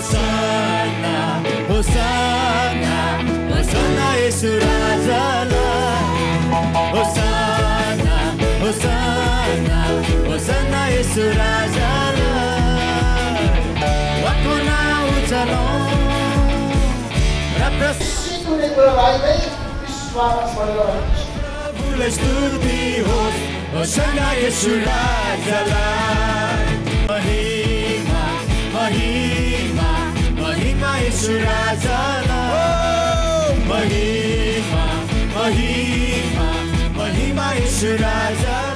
होसाना होसाना होसाना यसु राजालाई होसाना होसाना होसाना यसु राजालाई उहाँको नाउँ चलाउँ र प्रसिद्ध हुने कुरालाई नै विश्वास गरेर Let's do the. येशु राजाला oh! महिमा महिमा महिमा येशु राजा